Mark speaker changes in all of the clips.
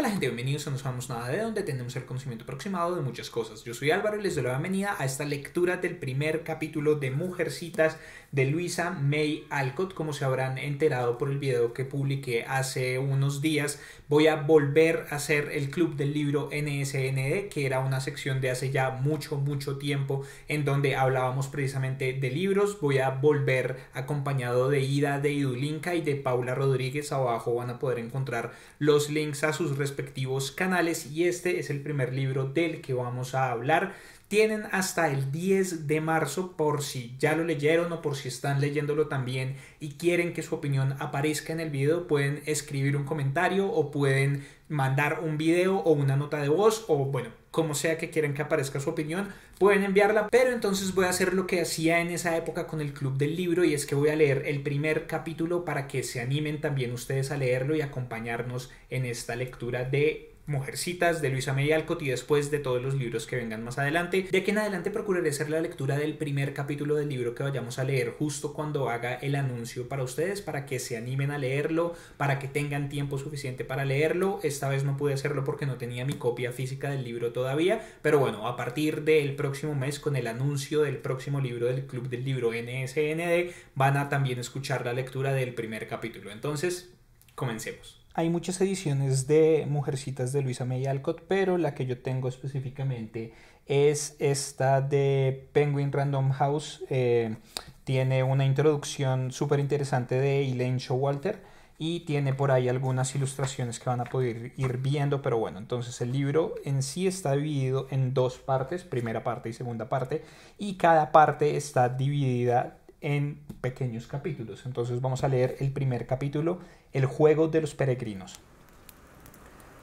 Speaker 1: Hola gente, bienvenidos a No Sabemos Nada de donde tenemos el conocimiento aproximado de muchas cosas. Yo soy Álvaro y les doy la bienvenida a esta lectura del primer capítulo de Mujercitas de Luisa May Alcott. Como se habrán enterado por el video que publiqué hace unos días, voy a volver a hacer el club del libro NSND, que era una sección de hace ya mucho, mucho tiempo en donde hablábamos precisamente de libros. Voy a volver acompañado de Ida de Idulinka y de Paula Rodríguez. Abajo van a poder encontrar los links a sus respectivos canales y este es el primer libro del que vamos a hablar. Tienen hasta el 10 de marzo por si ya lo leyeron o por si están leyéndolo también y quieren que su opinión aparezca en el video, pueden escribir un comentario o pueden mandar un video o una nota de voz o bueno, como sea que quieran que aparezca su opinión, pueden enviarla, pero entonces voy a hacer lo que hacía en esa época con el club del libro y es que voy a leer el primer capítulo para que se animen también ustedes a leerlo y acompañarnos en esta lectura de Mujercitas de Luisa May y después de todos los libros que vengan más adelante. De aquí en adelante procuraré hacer la lectura del primer capítulo del libro que vayamos a leer justo cuando haga el anuncio para ustedes, para que se animen a leerlo, para que tengan tiempo suficiente para leerlo. Esta vez no pude hacerlo porque no tenía mi copia física del libro todavía, pero bueno, a partir del próximo mes con el anuncio del próximo libro del Club del Libro NSND van a también escuchar la lectura del primer capítulo. Entonces, comencemos. Hay muchas ediciones de Mujercitas de Luisa May Alcott, pero la que yo tengo específicamente es esta de Penguin Random House. Eh, tiene una introducción súper interesante de Elaine Showalter y tiene por ahí algunas ilustraciones que van a poder ir viendo, pero bueno, entonces el libro en sí está dividido en dos partes, primera parte y segunda parte, y cada parte está dividida en pequeños capítulos. Entonces vamos a leer el primer capítulo, El juego de los peregrinos.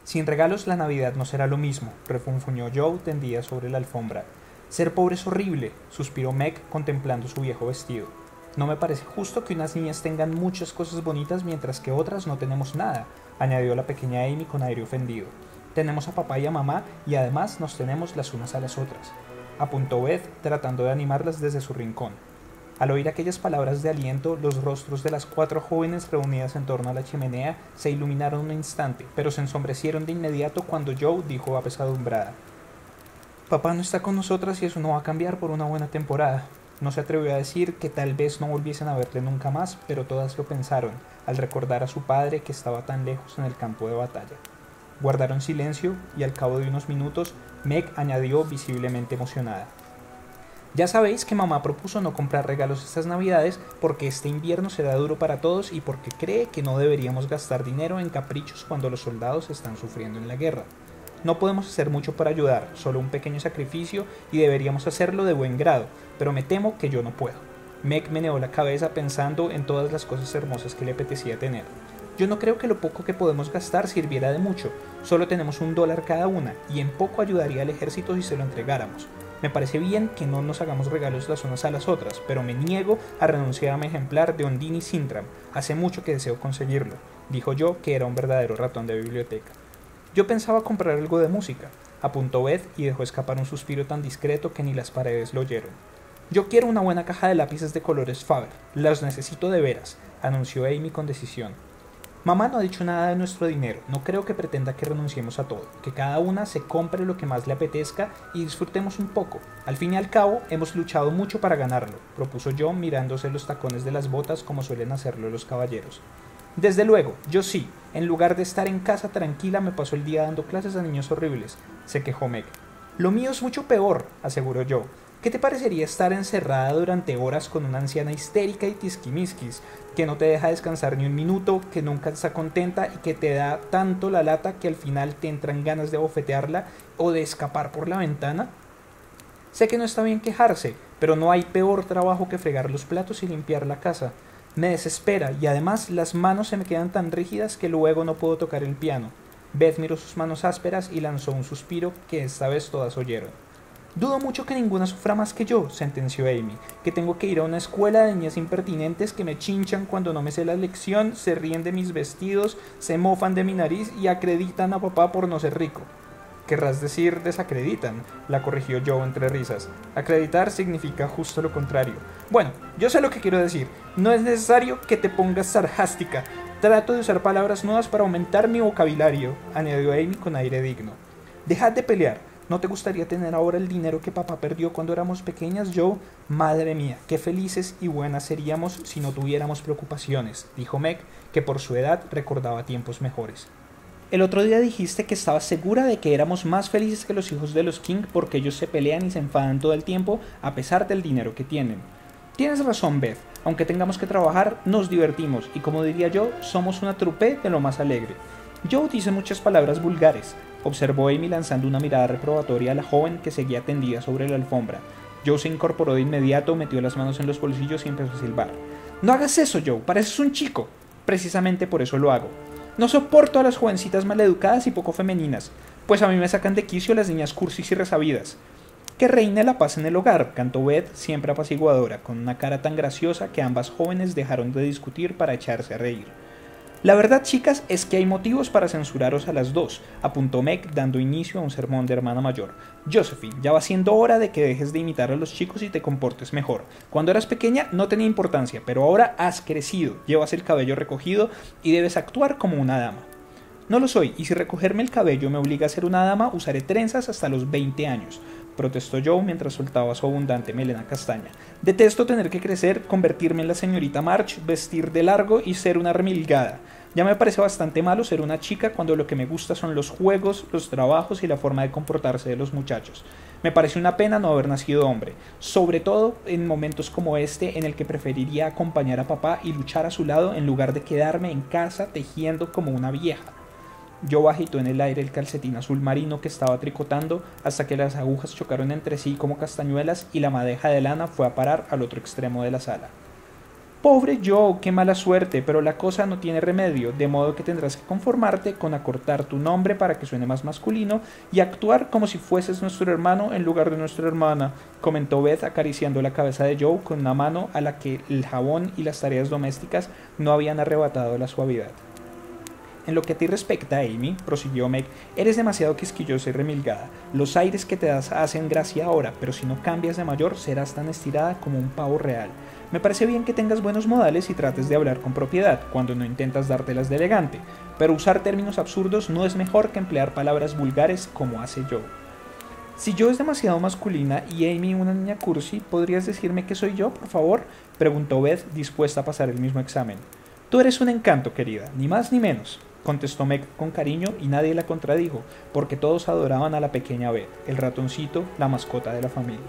Speaker 1: Sin regalos la Navidad no será lo mismo, refunfuñó Joe tendida sobre la alfombra. Ser pobre es horrible, suspiró Meg contemplando su viejo vestido. No me parece justo que unas niñas tengan muchas cosas bonitas mientras que otras no tenemos nada, añadió la pequeña Amy con aire ofendido. Tenemos a papá y a mamá y además nos tenemos las unas a las otras, apuntó Beth tratando de animarlas desde su rincón. Al oír aquellas palabras de aliento, los rostros de las cuatro jóvenes reunidas en torno a la chimenea se iluminaron un instante, pero se ensombrecieron de inmediato cuando Joe dijo apesadumbrada Papá no está con nosotras y eso no va a cambiar por una buena temporada. No se atrevió a decir que tal vez no volviesen a verle nunca más, pero todas lo pensaron, al recordar a su padre que estaba tan lejos en el campo de batalla. Guardaron silencio y al cabo de unos minutos Meg añadió visiblemente emocionada. Ya sabéis que mamá propuso no comprar regalos estas navidades porque este invierno será duro para todos y porque cree que no deberíamos gastar dinero en caprichos cuando los soldados están sufriendo en la guerra. No podemos hacer mucho para ayudar, solo un pequeño sacrificio y deberíamos hacerlo de buen grado, pero me temo que yo no puedo. Meg meneó la cabeza pensando en todas las cosas hermosas que le apetecía tener. Yo no creo que lo poco que podemos gastar sirviera de mucho, solo tenemos un dólar cada una y en poco ayudaría al ejército si se lo entregáramos. Me parece bien que no nos hagamos regalos las unas a las otras, pero me niego a renunciar a mi ejemplar de Ondini Sintram. Hace mucho que deseo conseguirlo, dijo yo, que era un verdadero ratón de biblioteca. Yo pensaba comprar algo de música, apuntó Beth y dejó escapar un suspiro tan discreto que ni las paredes lo oyeron. Yo quiero una buena caja de lápices de colores Faber, los necesito de veras, anunció Amy con decisión. Mamá no ha dicho nada de nuestro dinero, no creo que pretenda que renunciemos a todo, que cada una se compre lo que más le apetezca y disfrutemos un poco. Al fin y al cabo, hemos luchado mucho para ganarlo, propuso John mirándose los tacones de las botas como suelen hacerlo los caballeros. Desde luego, yo sí, en lugar de estar en casa tranquila me paso el día dando clases a niños horribles, se quejó Meg. Lo mío es mucho peor, aseguró yo. ¿Qué te parecería estar encerrada durante horas con una anciana histérica y tisquimisquis, que no te deja descansar ni un minuto, que nunca está contenta y que te da tanto la lata que al final te entran ganas de bofetearla o de escapar por la ventana? Sé que no está bien quejarse, pero no hay peor trabajo que fregar los platos y limpiar la casa. Me desespera y además las manos se me quedan tan rígidas que luego no puedo tocar el piano. Beth miró sus manos ásperas y lanzó un suspiro que esta vez todas oyeron. Dudo mucho que ninguna sufra más que yo, sentenció Amy, que tengo que ir a una escuela de niñas impertinentes que me chinchan cuando no me sé la lección, se ríen de mis vestidos, se mofan de mi nariz y acreditan a papá por no ser rico. Querrás decir desacreditan, la corrigió Joe entre risas. Acreditar significa justo lo contrario. Bueno, yo sé lo que quiero decir. No es necesario que te pongas sarcástica. Trato de usar palabras nuevas para aumentar mi vocabulario, añadió Amy con aire digno. Dejad de pelear. ¿No te gustaría tener ahora el dinero que papá perdió cuando éramos pequeñas, Joe? Madre mía, qué felices y buenas seríamos si no tuviéramos preocupaciones, dijo Meg, que por su edad recordaba tiempos mejores. El otro día dijiste que estabas segura de que éramos más felices que los hijos de los King porque ellos se pelean y se enfadan todo el tiempo a pesar del dinero que tienen. Tienes razón, Beth. Aunque tengamos que trabajar, nos divertimos y como diría yo, somos una trupe de lo más alegre. Joe dice muchas palabras vulgares, observó Amy lanzando una mirada reprobatoria a la joven que seguía tendida sobre la alfombra. Joe se incorporó de inmediato, metió las manos en los bolsillos y empezó a silbar. No hagas eso, Joe, pareces un chico. Precisamente por eso lo hago. No soporto a las jovencitas maleducadas y poco femeninas, pues a mí me sacan de quicio las niñas cursis y resabidas. Que reine la paz en el hogar, cantó Beth, siempre apaciguadora, con una cara tan graciosa que ambas jóvenes dejaron de discutir para echarse a reír. La verdad, chicas, es que hay motivos para censuraros a las dos, apuntó Meg, dando inicio a un sermón de hermana mayor. Josephine, ya va siendo hora de que dejes de imitar a los chicos y te comportes mejor. Cuando eras pequeña no tenía importancia, pero ahora has crecido, llevas el cabello recogido y debes actuar como una dama. No lo soy, y si recogerme el cabello me obliga a ser una dama, usaré trenzas hasta los 20 años protestó Joe mientras soltaba su abundante melena castaña. Detesto tener que crecer, convertirme en la señorita March, vestir de largo y ser una remilgada. Ya me parece bastante malo ser una chica cuando lo que me gusta son los juegos, los trabajos y la forma de comportarse de los muchachos. Me parece una pena no haber nacido hombre, sobre todo en momentos como este en el que preferiría acompañar a papá y luchar a su lado en lugar de quedarme en casa tejiendo como una vieja. Yo agitó en el aire el calcetín azul marino que estaba tricotando hasta que las agujas chocaron entre sí como castañuelas y la madeja de lana fue a parar al otro extremo de la sala. Pobre Joe, qué mala suerte, pero la cosa no tiene remedio, de modo que tendrás que conformarte con acortar tu nombre para que suene más masculino y actuar como si fueses nuestro hermano en lugar de nuestra hermana, comentó Beth acariciando la cabeza de Joe con una mano a la que el jabón y las tareas domésticas no habían arrebatado la suavidad. En lo que a ti respecta, Amy, prosiguió Meg, eres demasiado quisquillosa y remilgada. Los aires que te das hacen gracia ahora, pero si no cambias de mayor serás tan estirada como un pavo real. Me parece bien que tengas buenos modales y trates de hablar con propiedad, cuando no intentas dártelas de elegante, pero usar términos absurdos no es mejor que emplear palabras vulgares como hace yo. Si yo es demasiado masculina y Amy una niña cursi, ¿podrías decirme que soy yo, por favor? preguntó Beth, dispuesta a pasar el mismo examen. Tú eres un encanto, querida, ni más ni menos contestó Meg con cariño y nadie la contradijo, porque todos adoraban a la pequeña Beth, el ratoncito, la mascota de la familia.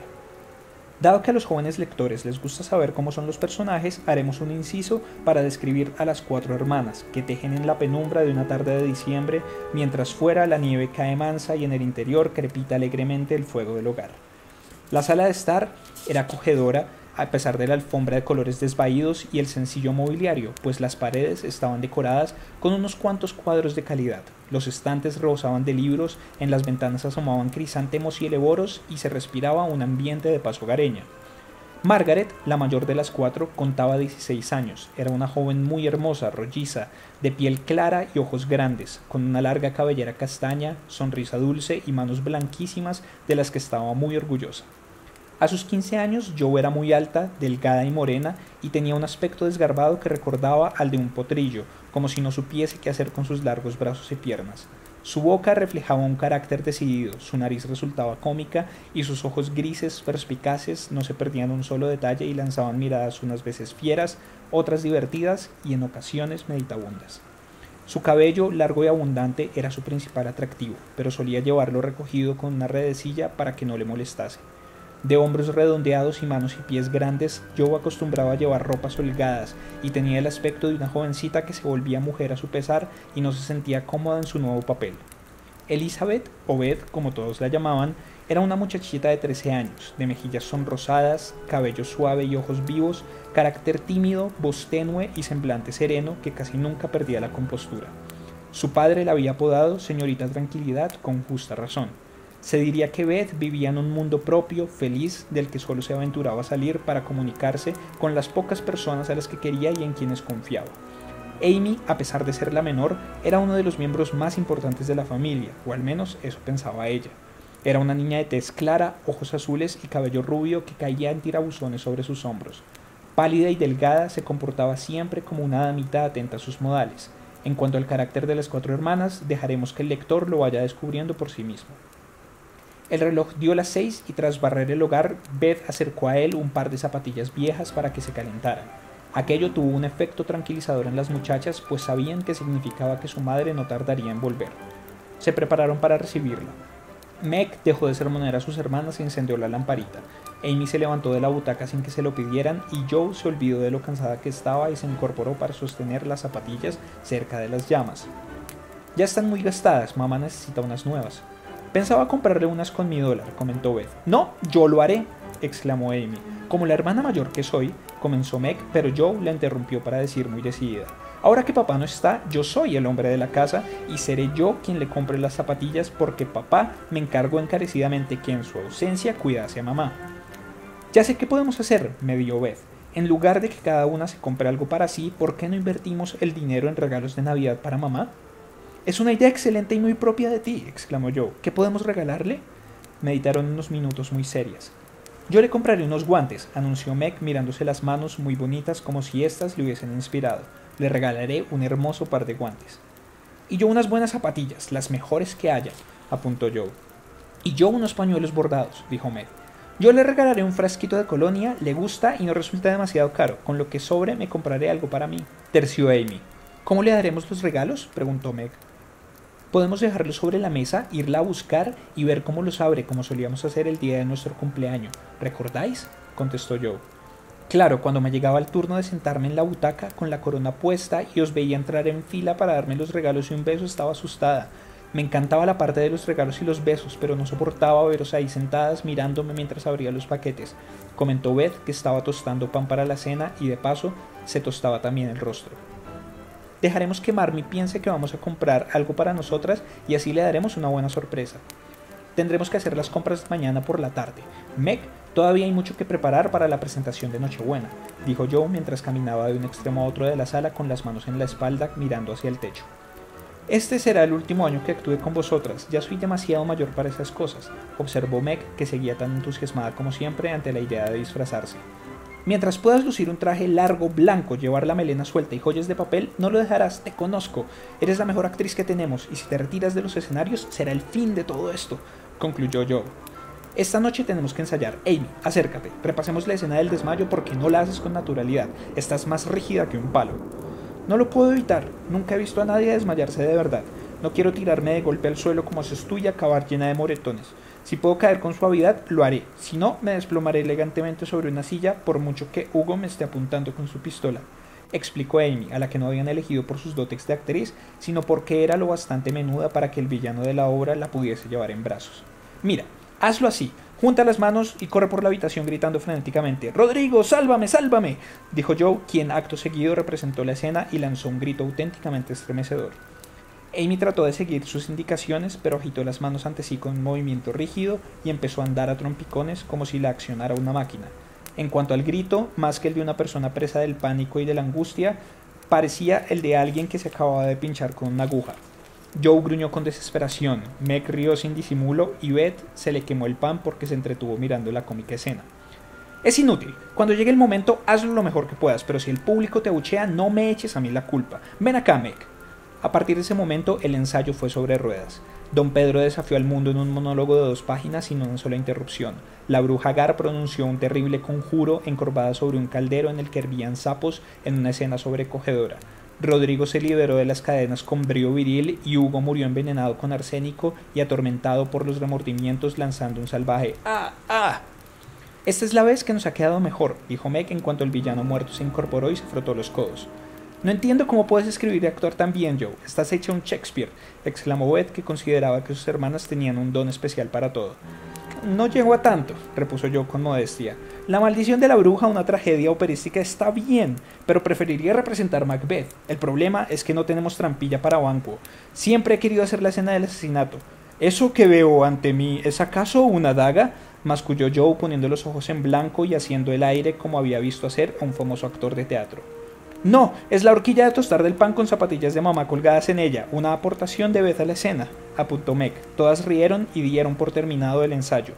Speaker 1: Dado que a los jóvenes lectores les gusta saber cómo son los personajes, haremos un inciso para describir a las cuatro hermanas, que tejen en la penumbra de una tarde de diciembre, mientras fuera la nieve cae mansa y en el interior crepita alegremente el fuego del hogar. La sala de estar era acogedora a pesar de la alfombra de colores desvaídos y el sencillo mobiliario, pues las paredes estaban decoradas con unos cuantos cuadros de calidad. Los estantes rebosaban de libros, en las ventanas asomaban crisántemos y elevoros y se respiraba un ambiente de paz hogareña. Margaret, la mayor de las cuatro, contaba 16 años. Era una joven muy hermosa, rolliza, de piel clara y ojos grandes, con una larga cabellera castaña, sonrisa dulce y manos blanquísimas de las que estaba muy orgullosa. A sus 15 años Joe era muy alta, delgada y morena, y tenía un aspecto desgarbado que recordaba al de un potrillo, como si no supiese qué hacer con sus largos brazos y piernas. Su boca reflejaba un carácter decidido, su nariz resultaba cómica y sus ojos grises perspicaces no se perdían un solo detalle y lanzaban miradas unas veces fieras, otras divertidas y en ocasiones meditabundas. Su cabello largo y abundante era su principal atractivo, pero solía llevarlo recogido con una redecilla para que no le molestase. De hombros redondeados y manos y pies grandes, Joe acostumbraba a llevar ropas holgadas y tenía el aspecto de una jovencita que se volvía mujer a su pesar y no se sentía cómoda en su nuevo papel. Elizabeth, o Beth, como todos la llamaban, era una muchachita de 13 años, de mejillas sonrosadas, cabello suave y ojos vivos, carácter tímido, voz tenue y semblante sereno que casi nunca perdía la compostura. Su padre la había apodado señorita tranquilidad con justa razón. Se diría que Beth vivía en un mundo propio, feliz, del que solo se aventuraba a salir para comunicarse con las pocas personas a las que quería y en quienes confiaba. Amy, a pesar de ser la menor, era uno de los miembros más importantes de la familia, o al menos eso pensaba ella. Era una niña de tez clara, ojos azules y cabello rubio que caía en tirabuzones sobre sus hombros. Pálida y delgada, se comportaba siempre como una damita atenta a sus modales. En cuanto al carácter de las cuatro hermanas, dejaremos que el lector lo vaya descubriendo por sí mismo. El reloj dio las seis y tras barrer el hogar, Beth acercó a él un par de zapatillas viejas para que se calentaran. Aquello tuvo un efecto tranquilizador en las muchachas, pues sabían que significaba que su madre no tardaría en volver. Se prepararon para recibirla. Meg dejó de sermonear a sus hermanas e encendió la lamparita. Amy se levantó de la butaca sin que se lo pidieran y Joe se olvidó de lo cansada que estaba y se incorporó para sostener las zapatillas cerca de las llamas. Ya están muy gastadas, mamá necesita unas nuevas. Pensaba comprarle unas con mi dólar, comentó Beth. No, yo lo haré, exclamó Amy. Como la hermana mayor que soy, comenzó Meg, pero Joe la interrumpió para decir muy decidida. Ahora que papá no está, yo soy el hombre de la casa y seré yo quien le compre las zapatillas porque papá me encargó encarecidamente que en su ausencia cuidase a mamá. Ya sé qué podemos hacer, me dio Beth. En lugar de que cada una se compre algo para sí, ¿por qué no invertimos el dinero en regalos de Navidad para mamá? Es una idea excelente y muy propia de ti, exclamó Joe. ¿Qué podemos regalarle? Meditaron unos minutos muy serias. Yo le compraré unos guantes, anunció Meg mirándose las manos muy bonitas como si éstas le hubiesen inspirado. Le regalaré un hermoso par de guantes. Y yo unas buenas zapatillas, las mejores que haya, apuntó Joe. Y yo unos pañuelos bordados, dijo Meg. Yo le regalaré un frasquito de colonia, le gusta y no resulta demasiado caro, con lo que sobre me compraré algo para mí, terció Amy. ¿Cómo le daremos los regalos? preguntó Meg. Podemos dejarlo sobre la mesa, irla a buscar y ver cómo los abre, como solíamos hacer el día de nuestro cumpleaños. ¿Recordáis? contestó Joe. Claro, cuando me llegaba el turno de sentarme en la butaca con la corona puesta y os veía entrar en fila para darme los regalos y un beso, estaba asustada. Me encantaba la parte de los regalos y los besos, pero no soportaba veros ahí sentadas mirándome mientras abría los paquetes. Comentó Beth que estaba tostando pan para la cena y de paso se tostaba también el rostro. Dejaremos que Marmy piense que vamos a comprar algo para nosotras y así le daremos una buena sorpresa. Tendremos que hacer las compras mañana por la tarde. Meg, todavía hay mucho que preparar para la presentación de Nochebuena, dijo Joe mientras caminaba de un extremo a otro de la sala con las manos en la espalda mirando hacia el techo. Este será el último año que actúe con vosotras, ya soy demasiado mayor para esas cosas, observó Meg, que seguía tan entusiasmada como siempre ante la idea de disfrazarse. Mientras puedas lucir un traje largo, blanco, llevar la melena suelta y joyas de papel, no lo dejarás, te conozco. Eres la mejor actriz que tenemos y si te retiras de los escenarios será el fin de todo esto, concluyó Joe. Esta noche tenemos que ensayar. Amy, acércate. Repasemos la escena del desmayo porque no la haces con naturalidad. Estás más rígida que un palo. No lo puedo evitar. Nunca he visto a nadie desmayarse de verdad. No quiero tirarme de golpe al suelo como tú y acabar llena de moretones. Si puedo caer con suavidad, lo haré. Si no, me desplomaré elegantemente sobre una silla por mucho que Hugo me esté apuntando con su pistola. Explicó Amy, a la que no habían elegido por sus dotes de actriz, sino porque era lo bastante menuda para que el villano de la obra la pudiese llevar en brazos. Mira, hazlo así. Junta las manos y corre por la habitación gritando frenéticamente Rodrigo, sálvame, sálvame. dijo Joe, quien acto seguido representó la escena y lanzó un grito auténticamente estremecedor. Amy trató de seguir sus indicaciones, pero agitó las manos ante sí con un movimiento rígido y empezó a andar a trompicones como si la accionara una máquina. En cuanto al grito, más que el de una persona presa del pánico y de la angustia, parecía el de alguien que se acababa de pinchar con una aguja. Joe gruñó con desesperación, Meg rió sin disimulo y Beth se le quemó el pan porque se entretuvo mirando la cómica escena. Es inútil. Cuando llegue el momento, hazlo lo mejor que puedas, pero si el público te abuchea, no me eches a mí la culpa. Ven acá, Meg. A partir de ese momento el ensayo fue sobre ruedas. Don Pedro desafió al mundo en un monólogo de dos páginas sin una sola interrupción. La bruja Gar pronunció un terrible conjuro encorvada sobre un caldero en el que hervían sapos en una escena sobrecogedora. Rodrigo se liberó de las cadenas con brío viril y Hugo murió envenenado con arsénico y atormentado por los remordimientos lanzando un salvaje ¡Ah! ¡Ah! Esta es la vez que nos ha quedado mejor, dijo Meg en cuanto el villano muerto se incorporó y se frotó los codos. No entiendo cómo puedes escribir y actuar tan bien, Joe. Estás hecha un Shakespeare, exclamó Beth, que consideraba que sus hermanas tenían un don especial para todo. No llego a tanto, repuso Joe con modestia. La maldición de la bruja, una tragedia operística, está bien, pero preferiría representar Macbeth. El problema es que no tenemos trampilla para banco. Siempre he querido hacer la escena del asesinato. ¿Eso que veo ante mí es acaso una daga? masculló Joe poniendo los ojos en blanco y haciendo el aire como había visto hacer a un famoso actor de teatro. No, es la horquilla de tostar del pan con zapatillas de mamá colgadas en ella, una aportación de Beth a la escena, apuntó Meg. Todas rieron y dieron por terminado el ensayo.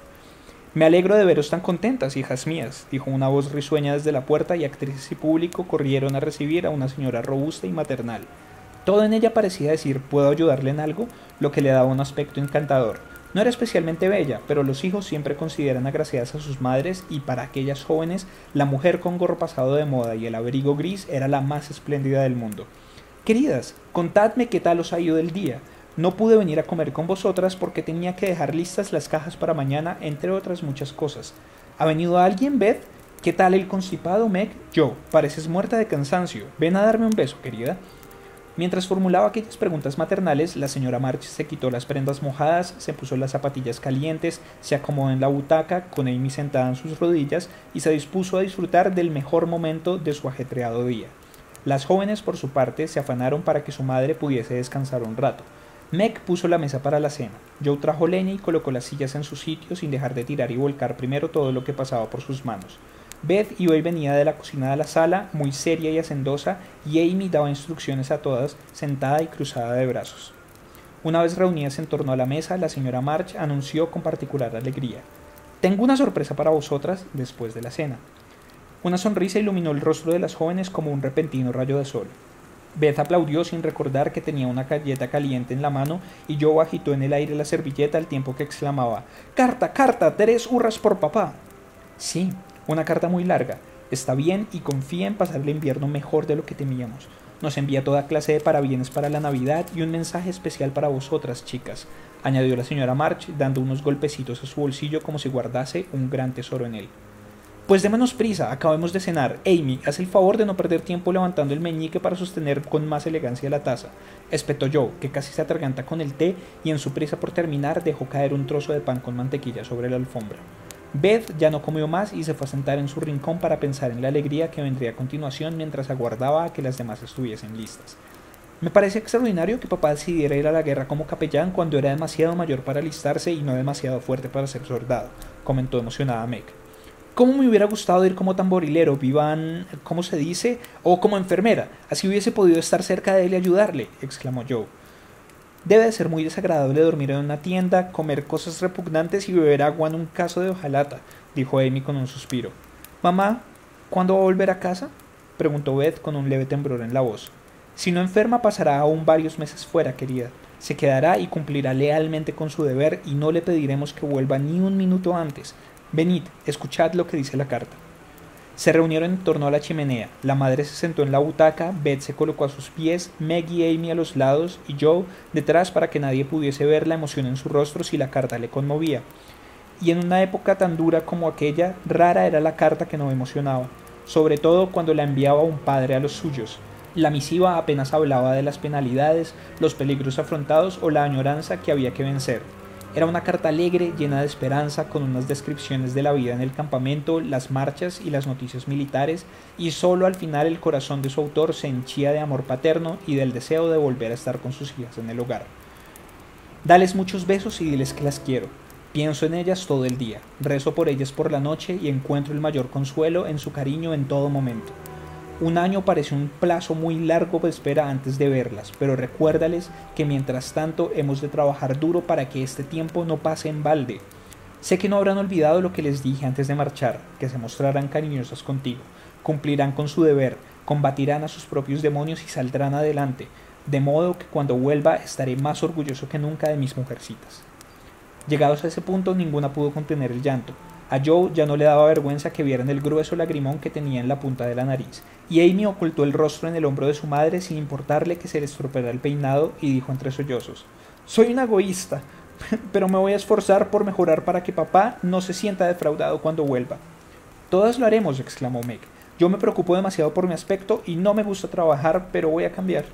Speaker 1: Me alegro de veros tan contentas, hijas mías, dijo una voz risueña desde la puerta y actrices y público corrieron a recibir a una señora robusta y maternal. Todo en ella parecía decir ¿puedo ayudarle en algo? lo que le daba un aspecto encantador. No era especialmente bella, pero los hijos siempre consideran agraciadas a sus madres y para aquellas jóvenes la mujer con gorro pasado de moda y el abrigo gris era la más espléndida del mundo. Queridas, contadme qué tal os ha ido el día. No pude venir a comer con vosotras porque tenía que dejar listas las cajas para mañana, entre otras muchas cosas. ¿Ha venido alguien, Beth? ¿Qué tal el constipado, Meg? Yo, pareces muerta de cansancio. Ven a darme un beso, querida. Mientras formulaba aquellas preguntas maternales, la señora March se quitó las prendas mojadas, se puso las zapatillas calientes, se acomodó en la butaca, con Amy sentada en sus rodillas, y se dispuso a disfrutar del mejor momento de su ajetreado día. Las jóvenes, por su parte, se afanaron para que su madre pudiese descansar un rato. Meg puso la mesa para la cena. Joe trajo leña y colocó las sillas en su sitio sin dejar de tirar y volcar primero todo lo que pasaba por sus manos. Beth y venía de la cocina a la sala, muy seria y hacendosa, y Amy daba instrucciones a todas, sentada y cruzada de brazos. Una vez reunidas en torno a la mesa, la señora March anunció con particular alegría Tengo una sorpresa para vosotras después de la cena. Una sonrisa iluminó el rostro de las jóvenes como un repentino rayo de sol. Beth aplaudió sin recordar que tenía una galleta caliente en la mano y Joe agitó en el aire la servilleta al tiempo que exclamaba Carta, carta, tres hurras por papá. Sí, una carta muy larga. Está bien y confía en pasar el invierno mejor de lo que temíamos. Nos envía toda clase de parabienes para la Navidad y un mensaje especial para vosotras, chicas, añadió la señora March, dando unos golpecitos a su bolsillo como si guardase un gran tesoro en él. Pues démonos prisa, acabemos de cenar. Amy, haz el favor de no perder tiempo levantando el meñique para sostener con más elegancia la taza. Espetó yo, que casi se atraganta con el té y en su prisa por terminar dejó caer un trozo de pan con mantequilla sobre la alfombra. Beth ya no comió más y se fue a sentar en su rincón para pensar en la alegría que vendría a continuación mientras aguardaba a que las demás estuviesen listas. Me parece extraordinario que papá decidiera ir a la guerra como capellán cuando era demasiado mayor para alistarse y no demasiado fuerte para ser soldado, comentó emocionada Meg. ¿Cómo me hubiera gustado ir como tamborilero, vivan, ¿cómo se dice? O como enfermera, así hubiese podido estar cerca de él y ayudarle, exclamó Joe. Debe de ser muy desagradable dormir en una tienda, comer cosas repugnantes y beber agua en un caso de hojalata, dijo Amy con un suspiro. Mamá, ¿cuándo va a volver a casa? preguntó Beth con un leve temblor en la voz. Si no enferma pasará aún varios meses fuera, querida. Se quedará y cumplirá lealmente con su deber y no le pediremos que vuelva ni un minuto antes. Venid, escuchad lo que dice la carta. Se reunieron en torno a la chimenea. La madre se sentó en la butaca, Beth se colocó a sus pies, Meg y Amy a los lados y Joe detrás para que nadie pudiese ver la emoción en su rostro si la carta le conmovía. Y en una época tan dura como aquella, rara era la carta que no emocionaba, sobre todo cuando la enviaba un padre a los suyos. La misiva apenas hablaba de las penalidades, los peligros afrontados o la añoranza que había que vencer. Era una carta alegre, llena de esperanza, con unas descripciones de la vida en el campamento, las marchas y las noticias militares, y solo al final el corazón de su autor se henchía de amor paterno y del deseo de volver a estar con sus hijas en el hogar. Dales muchos besos y diles que las quiero. Pienso en ellas todo el día, rezo por ellas por la noche y encuentro el mayor consuelo en su cariño en todo momento. Un año parece un plazo muy largo de espera antes de verlas, pero recuérdales que mientras tanto hemos de trabajar duro para que este tiempo no pase en balde. Sé que no habrán olvidado lo que les dije antes de marchar, que se mostrarán cariñosas contigo, cumplirán con su deber, combatirán a sus propios demonios y saldrán adelante, de modo que cuando vuelva estaré más orgulloso que nunca de mis mujercitas. Llegados a ese punto, ninguna pudo contener el llanto, a Joe ya no le daba vergüenza que vieran el grueso lagrimón que tenía en la punta de la nariz, y Amy ocultó el rostro en el hombro de su madre sin importarle que se le estropeara el peinado y dijo entre sollozos Soy una egoísta, pero me voy a esforzar por mejorar para que papá no se sienta defraudado cuando vuelva. Todas lo haremos, exclamó Meg. Yo me preocupo demasiado por mi aspecto y no me gusta trabajar, pero voy a cambiar.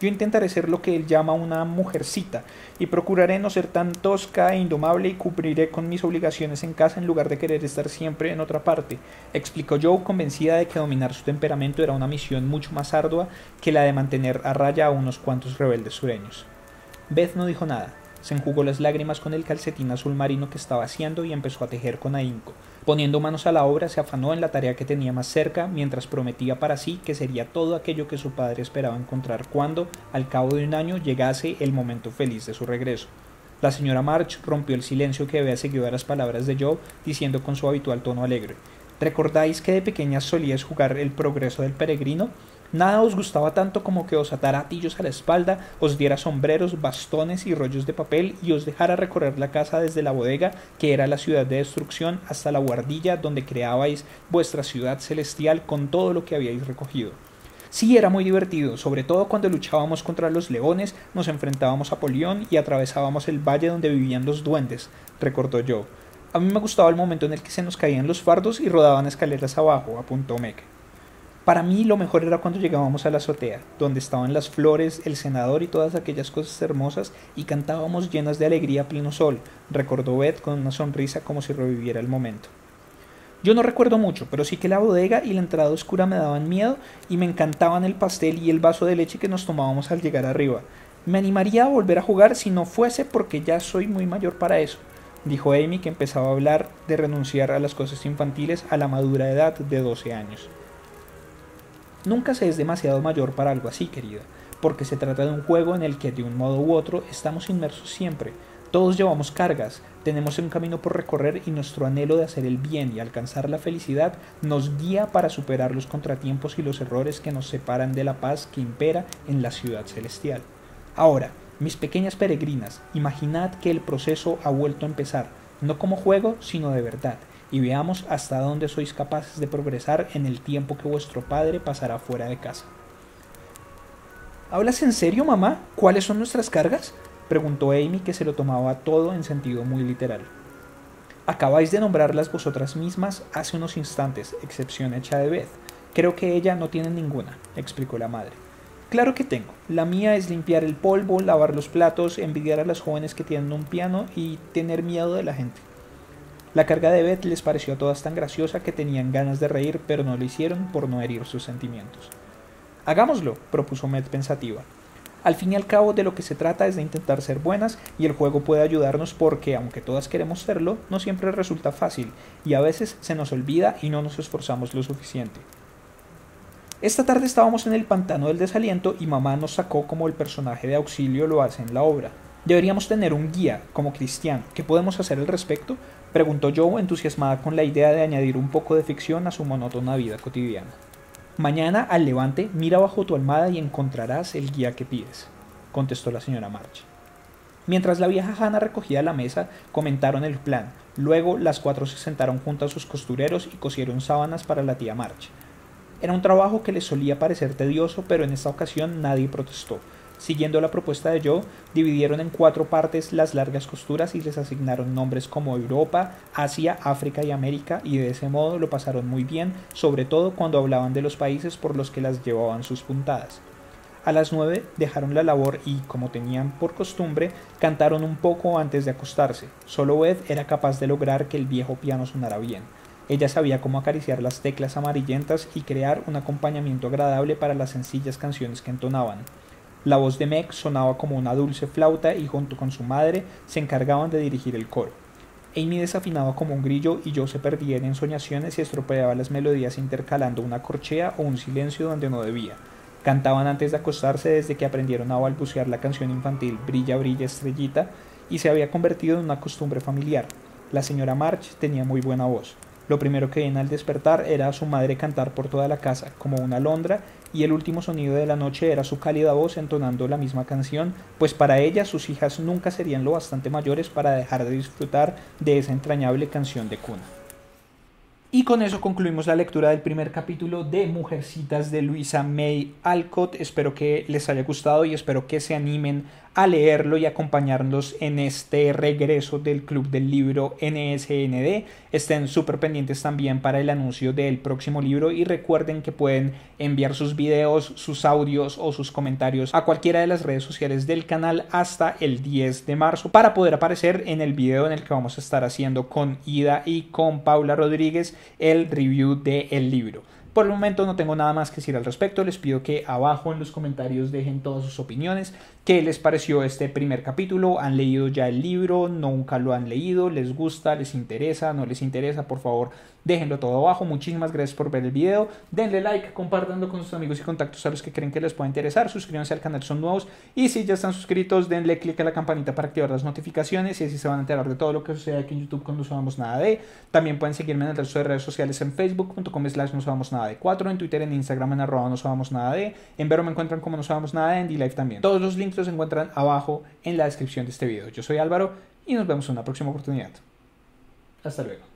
Speaker 1: Yo intentaré ser lo que él llama una mujercita, y procuraré no ser tan tosca e indomable y cumpliré con mis obligaciones en casa en lugar de querer estar siempre en otra parte, explicó Joe convencida de que dominar su temperamento era una misión mucho más ardua que la de mantener a raya a unos cuantos rebeldes sureños. Beth no dijo nada, se enjugó las lágrimas con el calcetín azul marino que estaba haciendo y empezó a tejer con ahínco. Poniendo manos a la obra, se afanó en la tarea que tenía más cerca, mientras prometía para sí que sería todo aquello que su padre esperaba encontrar cuando, al cabo de un año, llegase el momento feliz de su regreso. La señora March rompió el silencio que había seguido a las palabras de Joe, diciendo con su habitual tono alegre ¿Recordáis que de pequeñas solíais jugar el progreso del peregrino? Nada os gustaba tanto como que os atara atillos a la espalda, os diera sombreros, bastones y rollos de papel y os dejara recorrer la casa desde la bodega, que era la ciudad de destrucción, hasta la guardilla donde creabais vuestra ciudad celestial con todo lo que habíais recogido. Sí, era muy divertido, sobre todo cuando luchábamos contra los leones, nos enfrentábamos a Polión y atravesábamos el valle donde vivían los duendes, recordó yo. A mí me gustaba el momento en el que se nos caían los fardos y rodaban escaleras abajo, apuntó Meg. Para mí lo mejor era cuando llegábamos a la azotea, donde estaban las flores, el senador y todas aquellas cosas hermosas, y cantábamos llenas de alegría a pleno sol, recordó Beth con una sonrisa como si reviviera el momento. Yo no recuerdo mucho, pero sí que la bodega y la entrada oscura me daban miedo y me encantaban el pastel y el vaso de leche que nos tomábamos al llegar arriba. Me animaría a volver a jugar si no fuese porque ya soy muy mayor para eso, dijo Amy que empezaba a hablar de renunciar a las cosas infantiles a la madura edad de 12 años. Nunca se es demasiado mayor para algo así, querida, porque se trata de un juego en el que de un modo u otro estamos inmersos siempre. Todos llevamos cargas, tenemos un camino por recorrer y nuestro anhelo de hacer el bien y alcanzar la felicidad nos guía para superar los contratiempos y los errores que nos separan de la paz que impera en la ciudad celestial. Ahora, mis pequeñas peregrinas, imaginad que el proceso ha vuelto a empezar, no como juego, sino de verdad, y veamos hasta dónde sois capaces de progresar en el tiempo que vuestro padre pasará fuera de casa. ¿Hablas en serio, mamá? ¿Cuáles son nuestras cargas? preguntó Amy, que se lo tomaba todo en sentido muy literal. Acabáis de nombrarlas vosotras mismas hace unos instantes, excepción hecha de Beth. Creo que ella no tiene ninguna, explicó la madre. Claro que tengo. La mía es limpiar el polvo, lavar los platos, envidiar a las jóvenes que tienen un piano y tener miedo de la gente. La carga de Beth les pareció a todas tan graciosa que tenían ganas de reír, pero no lo hicieron por no herir sus sentimientos. Hagámoslo, propuso Med pensativa. Al fin y al cabo de lo que se trata es de intentar ser buenas y el juego puede ayudarnos porque, aunque todas queremos serlo, no siempre resulta fácil y a veces se nos olvida y no nos esforzamos lo suficiente. Esta tarde estábamos en el pantano del desaliento y mamá nos sacó como el personaje de auxilio lo hace en la obra. Deberíamos tener un guía, como cristiano. ¿Qué podemos hacer al respecto? Preguntó Joe, entusiasmada con la idea de añadir un poco de ficción a su monótona vida cotidiana. Mañana, al levante, mira bajo tu almada y encontrarás el guía que pides, contestó la señora March. Mientras la vieja Hannah recogía la mesa, comentaron el plan. Luego las cuatro se sentaron junto a sus costureros y cosieron sábanas para la tía March. Era un trabajo que les solía parecer tedioso, pero en esta ocasión nadie protestó. Siguiendo la propuesta de Joe, dividieron en cuatro partes las largas costuras y les asignaron nombres como Europa, Asia, África y América y de ese modo lo pasaron muy bien, sobre todo cuando hablaban de los países por los que las llevaban sus puntadas. A las nueve dejaron la labor y, como tenían por costumbre, cantaron un poco antes de acostarse. Solo Beth era capaz de lograr que el viejo piano sonara bien. Ella sabía cómo acariciar las teclas amarillentas y crear un acompañamiento agradable para las sencillas canciones que entonaban. La voz de Meg sonaba como una dulce flauta y junto con su madre se encargaban de dirigir el coro. Amy desafinaba como un grillo y yo se perdía en ensoñaciones y estropeaba las melodías intercalando una corchea o un silencio donde no debía. Cantaban antes de acostarse desde que aprendieron a balbucear la canción infantil Brilla, brilla, estrellita y se había convertido en una costumbre familiar. La señora March tenía muy buena voz. Lo primero que ven al despertar era a su madre cantar por toda la casa, como una alondra, y el último sonido de la noche era su cálida voz entonando la misma canción, pues para ella sus hijas nunca serían lo bastante mayores para dejar de disfrutar de esa entrañable canción de cuna. Y con eso concluimos la lectura del primer capítulo de Mujercitas de Luisa May Alcott. Espero que les haya gustado y espero que se animen a leerlo y acompañarnos en este regreso del Club del Libro NSND. Estén súper pendientes también para el anuncio del próximo libro y recuerden que pueden enviar sus videos, sus audios o sus comentarios a cualquiera de las redes sociales del canal hasta el 10 de marzo para poder aparecer en el video en el que vamos a estar haciendo con Ida y con Paula Rodríguez el review del libro. Por el momento no tengo nada más que decir al respecto, les pido que abajo en los comentarios dejen todas sus opiniones, qué les pareció este primer capítulo, han leído ya el libro, nunca lo han leído, les gusta, les interesa, no les interesa, por favor déjenlo todo abajo. Muchísimas gracias por ver el video, denle like, compartanlo con sus amigos y contactos a los que creen que les pueda interesar, suscríbanse al canal son nuevos y si ya están suscritos denle click a la campanita para activar las notificaciones y así se van a enterar de todo lo que sucede aquí en YouTube cuando subamos nada de. También pueden seguirme en el resto de redes sociales en facebook.com slash no subamos nada de 4, en Twitter, en Instagram en arroba no subamos nada de, en Vero me encuentran como no subamos nada de, en D-Live también. Todos los links los encuentran abajo en la descripción de este video. Yo soy Álvaro y nos vemos en una próxima oportunidad. Hasta luego.